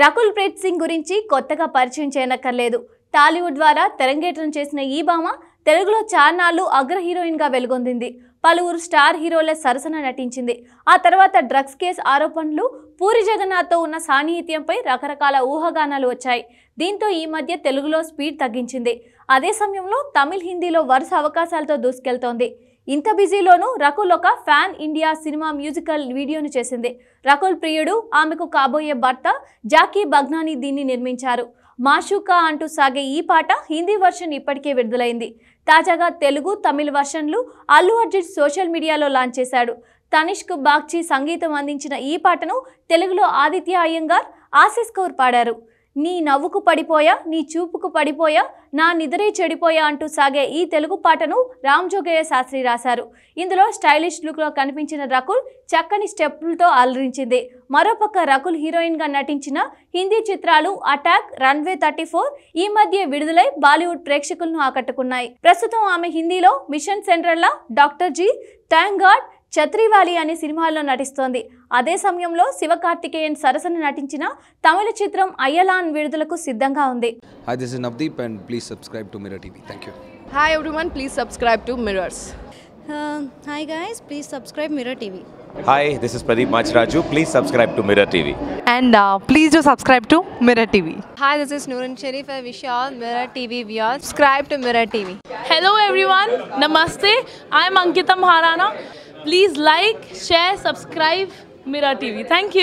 రకుల్ ప్రీత్ సింగ్ గురించి కొత్తగా పరిచయం చేయనక్కర్లేదు. టాలీవుడ్ ద్వారా తెరంగేట్రం చేసిన ఈ భామ తెలుగులో చార్నాళ్ళు అగ్ర హీరోయిన్గా వెలుగొందింది. పలువురు స్టార్ హీరోల సరసన నటించింది. ఆ తర్వాత డ్రగ్స్ కేసు ఆరోపణలు పూరి జగన్నాథ్తో ఉన్న సాన్నిహిత్యంపై రకరకాల ఊహాగానాలు వచ్చాయి. దీంతో ఈ మధ్య తెలుగులో స్పీడ్ తగ్గించింది. అదే సమయంలో తమిళ్ హిందీలో వరుస అవకాశాలతో దూసుకెళ్తోంది. ఇంత బిజీలోనూ రకుల్ ఒక ఫ్యాన్ ఇండియా సినిమా మ్యూజికల్ వీడియోను చేసింది. రకుల్ ప్రియుడు ఆమెకు కాబోయే భర్త జాకీ బగ్నాని దీన్ని నిర్మించారు. మాషుకా అంటూ సాగే ఈ పాట హిందీ వర్షన్ ఇప్పటికే విడుదలైంది. తాజాగా తెలుగు తమిళ వర్షన్లు అల్లు అర్జున్ సోషల్ మీడియాలో లాంచ్ చేశాడు. తనిష్క్ బాగ్చి సంగీతం అందించిన ఈ పాటను తెలుగులో ఆదిత్య అయ్యంగార్ ఆశీస్ కౌర్ పాడారు. నీ నవ్వుకు పడిపోయా నీ చూపుకు పడిపోయా నా నిద్రే చెడిపోయా అంటూ సాగే ఈ తెలుగు పాటను రామ్ జోగయ్య శాస్త్రి రాశారు. ఇందులో స్టైలిష్ లుక్లో కనిపించిన రకుల్ చక్కని స్టెప్పులతో అలరించింది. మరోపక్క రకుల్ హీరోయిన్గా నటించిన హిందీ చిత్రాలు అటాక్ రన్వే థర్టీ ఫోర్ ఈ మధ్య విడుదలై బాలీవుడ్ ప్రేక్షకులను ఆకట్టుకున్నాయి. ప్రస్తుతం ఆమె హిందీలో machine సెంట్రల్లా doctor G thank God Chhatriwali అనే సినిమాల్లో నటిస్తోంది. అదే సమయంలో శివకార్తికేయన్ సరసన నటించిన తమిళ చిత్రం అయ్యలాన్ విడుదలకు సిద్ధంగా ఉంది Hi, this is Navdeep, and please subscribe to Mirror TV. Thank you. Hi everyone, please subscribe to Mirrors. Uh, hi guys, please subscribe Mirror TV. Hi, this is Pradeep Machraju. Please subscribe to Mirror TV. and uh, please do subscribe to Mirror TV. Hi, this is Noorun Sharif. I wish you all Mirror TV viewers. Subscribe to Mirror TV. Hello everyone, Namaste. I am Ankita Maharana. Please like, share, subscribe मेरा TV. Thank you